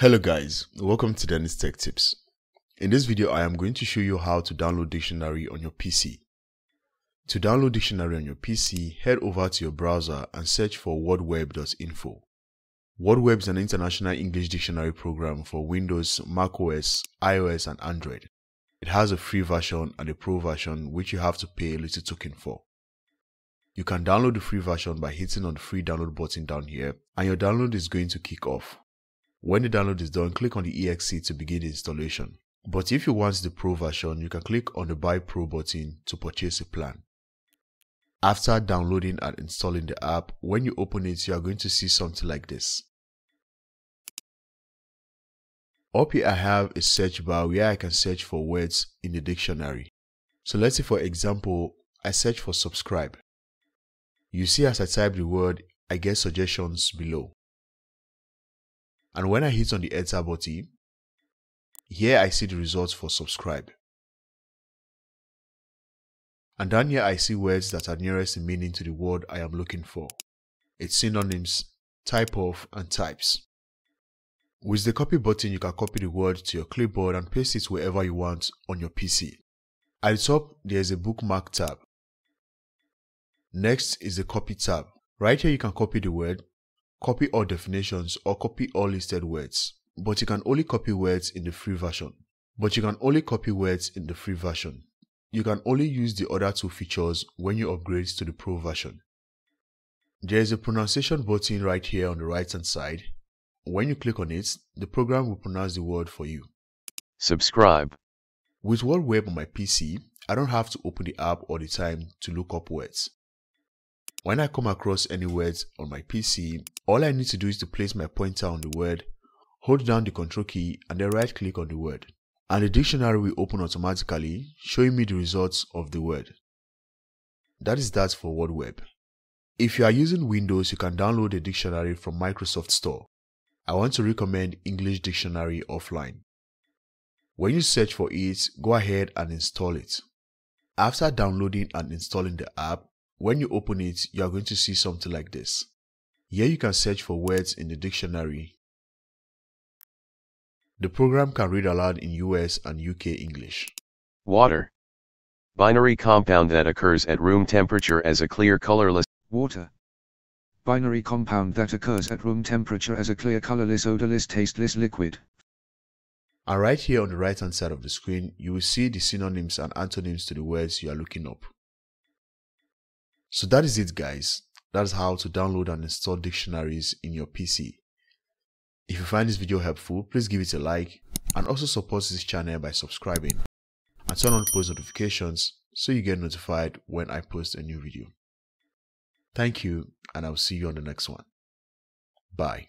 Hello guys, welcome to Dennis Tech Tips. In this video I am going to show you how to download dictionary on your PC. To download dictionary on your PC, head over to your browser and search for wordweb.info. WordWeb is an international English dictionary program for Windows, macOS, iOS and Android. It has a free version and a pro version which you have to pay a little token for. You can download the free version by hitting on the free download button down here and your download is going to kick off. When the download is done, click on the exe to begin the installation. But if you want the pro version, you can click on the buy pro button to purchase a plan. After downloading and installing the app, when you open it, you are going to see something like this. Up here I have a search bar where I can search for words in the dictionary. So let's say for example, I search for subscribe. You see as I type the word, I get suggestions below. And when I hit on the enter button, here I see the results for subscribe. And down here I see words that are nearest in meaning to the word I am looking for. Its synonyms, type of, and types. With the copy button, you can copy the word to your clipboard and paste it wherever you want on your PC. At the top, there is a bookmark tab. Next is the copy tab. Right here, you can copy the word, copy all definitions, or copy all listed words. But you can only copy words in the free version. But you can only copy words in the free version. You can only use the other two features when you upgrade to the pro version. There is a pronunciation button right here on the right hand side. When you click on it, the program will pronounce the word for you. Subscribe. With WordWeb on my PC, I don't have to open the app all the time to look up words. When I come across any words on my PC, all I need to do is to place my pointer on the word, hold down the control key and then right click on the word. And the dictionary will open automatically, showing me the results of the word. That is that for WordWeb. If you are using Windows, you can download the dictionary from Microsoft Store. I want to recommend English Dictionary offline. When you search for it, go ahead and install it. After downloading and installing the app, when you open it, you are going to see something like this. Here you can search for words in the dictionary. The program can read aloud in US and UK English. Water. Binary compound that occurs at room temperature as a clear colorless Water. Binary compound that occurs at room temperature as a clear colorless odorless tasteless liquid. And right here on the right hand side of the screen, you will see the synonyms and antonyms to the words you are looking up. So that is it guys. That is how to download and install dictionaries in your PC. If you find this video helpful, please give it a like and also support this channel by subscribing and turn on post notifications so you get notified when I post a new video. Thank you and I'll see you on the next one. Bye.